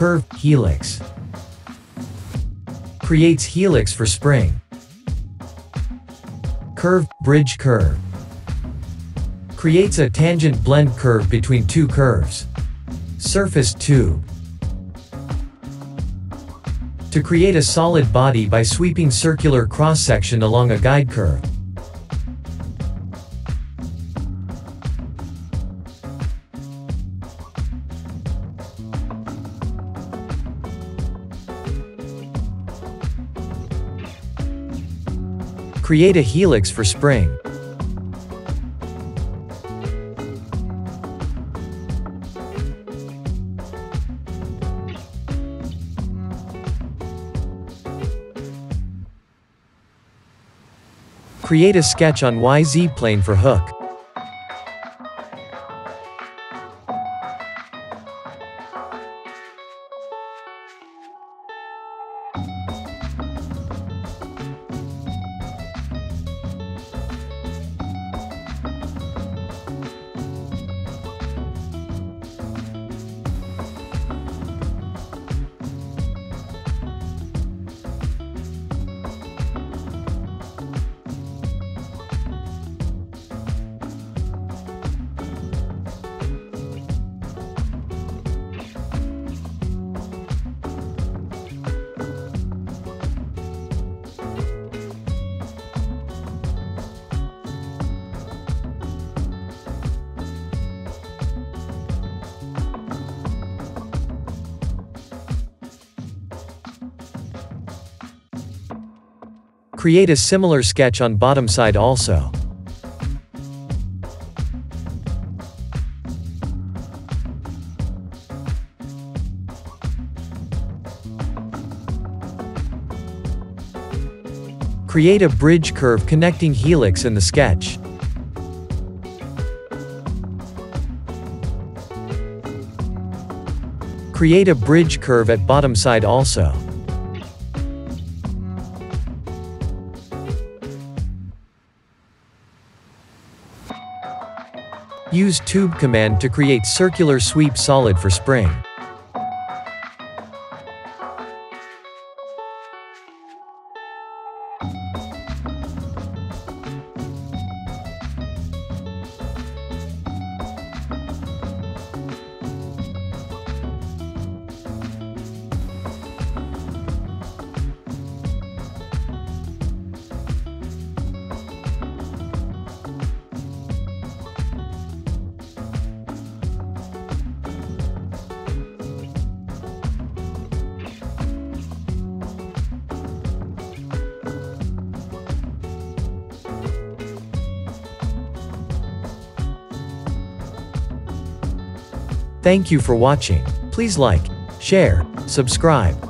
Curve, helix. Creates helix for spring. Curve, bridge curve. Creates a tangent blend curve between two curves. Surface tube. To create a solid body by sweeping circular cross-section along a guide curve. Create a helix for spring. Create a sketch on YZ plane for hook. Create a similar sketch on bottom side also. Create a bridge curve connecting helix in the sketch. Create a bridge curve at bottom side also. Use tube command to create circular sweep solid for spring. Thank you for watching. Please like, share, subscribe.